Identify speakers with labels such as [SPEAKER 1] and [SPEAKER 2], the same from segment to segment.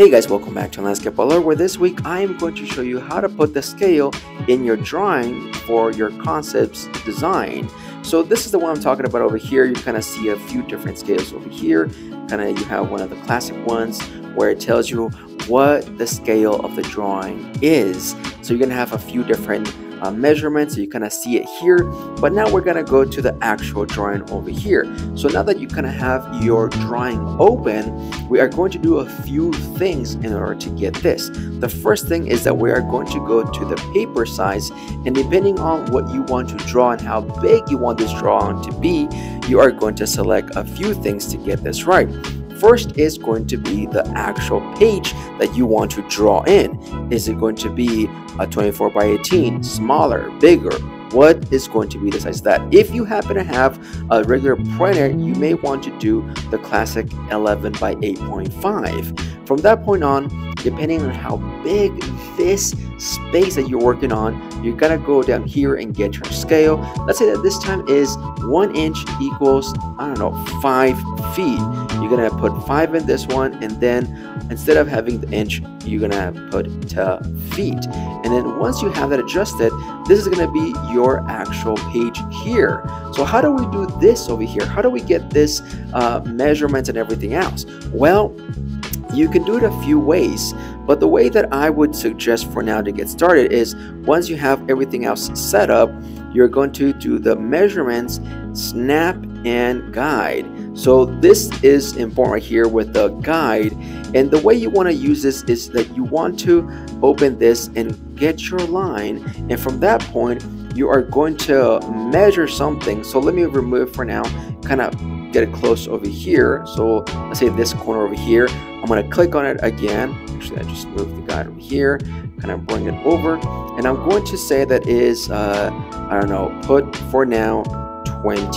[SPEAKER 1] Hey guys, welcome back to Landscape Allure where this week I am going to show you how to put the scale in your drawing for your concepts design. So this is the one I'm talking about over here. You kind of see a few different scales over here. Kind of you have one of the classic ones where it tells you what the scale of the drawing is. So you're going to have a few different uh, measurement so you kind of see it here. But now we're going to go to the actual drawing over here. So now that you kind of have your drawing open we are going to do a few things in order to get this. The first thing is that we are going to go to the paper size and depending on what you want to draw and how big you want this drawing to be you are going to select a few things to get this right First is going to be the actual page that you want to draw in. Is it going to be a 24 by 18, smaller, bigger? What is going to be the size of that? If you happen to have a regular printer, you may want to do the classic 11 by 8.5. From that point on, depending on how big this space that you're working on, you're gonna go down here and get your scale. Let's say that this time is one inch equals, I don't know, five feet. You're gonna put five in this one, and then instead of having the inch, you're gonna put feet. And then once you have that adjusted, this is gonna be your actual page here. So how do we do this over here? How do we get this uh, measurements and everything else? Well, you can do it a few ways, but the way that I would suggest for now to get started is once you have everything else set up, you're going to do the measurements, snap, and guide. So this is important right here with the guide. And the way you want to use this is that you want to open this and get your line. And from that point, you are going to measure something. So let me remove for now, kind of get it close over here. So let's say this corner over here. I'm to click on it again. Actually, I just moved the guide over here, kind of bring it over. And I'm going to say that is, uh, I don't know, put for now 20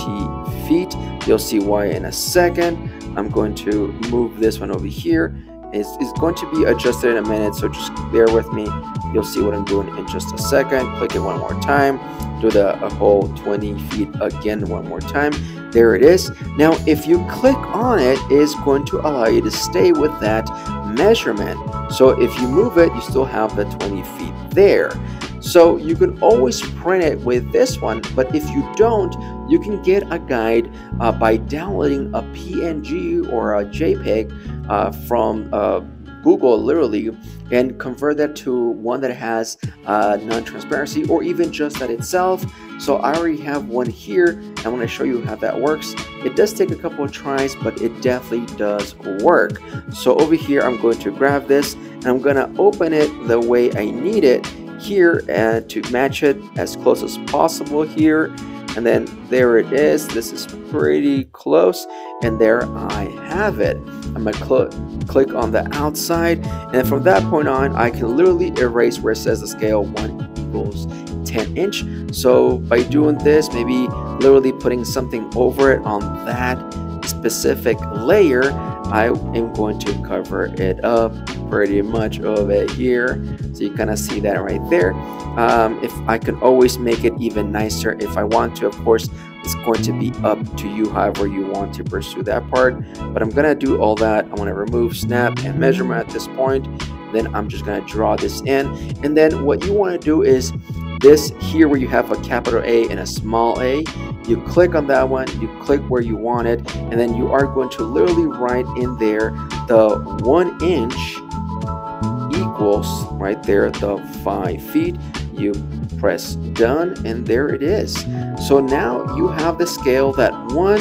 [SPEAKER 1] feet. You'll see why in a second. I'm going to move this one over here. It's, it's going to be adjusted in a minute, so just bear with me. You'll see what I'm doing in just a second. Click it one more time. Do the whole 20 feet again one more time. There it is. Now, if you click on it, it's going to allow you to stay with that measurement. So if you move it, you still have the 20 feet there. So you can always print it with this one, but if you don't, you can get a guide uh, by downloading a PNG or a JPEG uh, from uh, Google literally and convert that to one that has uh, non-transparency or even just that itself. So I already have one here. And I want to show you how that works. It does take a couple of tries, but it definitely does work. So over here, I'm going to grab this and I'm going to open it the way I need it here and to match it as close as possible here and then there it is. This is pretty close. And there I have it. I'm gonna cl click on the outside. And from that point on I can literally erase where it says the scale 1 equals 10 inch. So by doing this maybe literally putting something over it on that specific layer I am going to cover it up pretty much over here. So you kind of see that right there. Um, if I can always make it even nicer if I want to of course it's going to be up to you however you want to pursue that part. But I'm gonna do all that. I'm going to remove snap and measurement at this point. Then I'm just gonna draw this in. And then what you want to do is this here where you have a capital A and a small a you click on that one you click where you want it and then you are going to literally write in there the one inch equals right there the five feet. You press done and there it is. So now you have the scale that one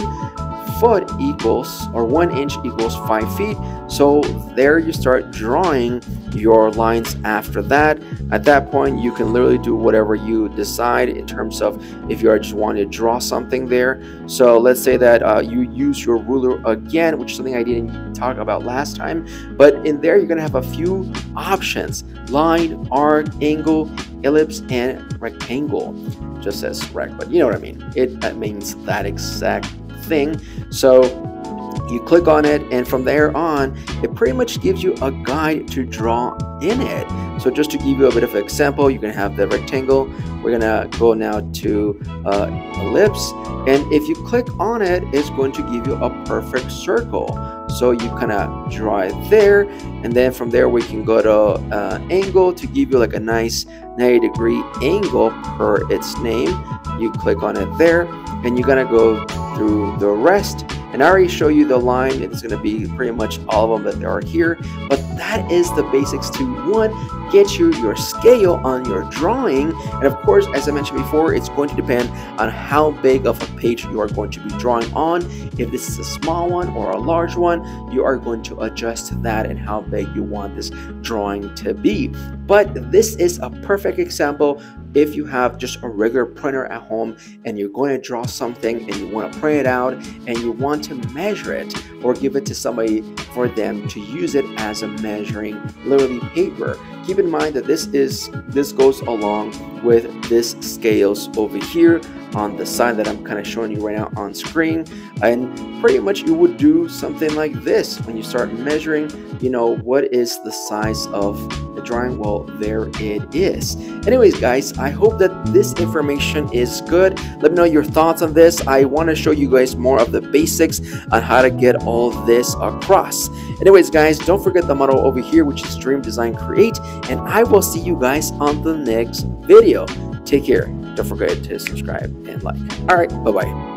[SPEAKER 1] foot equals or one inch equals five feet. So there you start drawing your lines after that. At that point you can literally do whatever you decide in terms of if you are just wanting to draw something there. So let's say that uh, you use your ruler again which is something I didn't talk about last time. But in there you're gonna have a few options line arc angle ellipse and rectangle just says rec but you know what I mean. It means that exact thing. So you click on it and from there on it pretty much gives you a guide to draw in it. So just to give you a bit of an example you can have the rectangle. We're gonna go now to uh, ellipse. And if you click on it it's going to give you a perfect circle. So you kind of draw it there and then from there we can go to uh, angle to give you like a nice 90 degree angle per its name. You click on it there and you're gonna go through the rest. And I already show you the line. It's to be pretty much all of them that there are here. But that is the basics to one get you your scale on your drawing. And of course as I mentioned before it's going to depend on how big of a page you are going to be drawing on. If this is a small one or a large one you are going to adjust to that and how big you want this drawing to be. But this is a perfect example if you have just a regular printer at home and you're going to draw something and you want to print it out and you want to measure it or give it to somebody for them to use it as a measuring literally paper keep in mind that this is this goes along with this scales over here on the side that I'm kind of showing you right now on screen. And pretty much you would do something like this when you start measuring you know what is the size of drawing? Well there it is. Anyways guys i hope that this information is good. Let me know your thoughts on this. I want to show you guys more of the basics on how to get all this across. Anyways guys don't forget the model over here which is dream design create and i will see you guys on the next video. Take care. Don't forget to subscribe and like. All right bye bye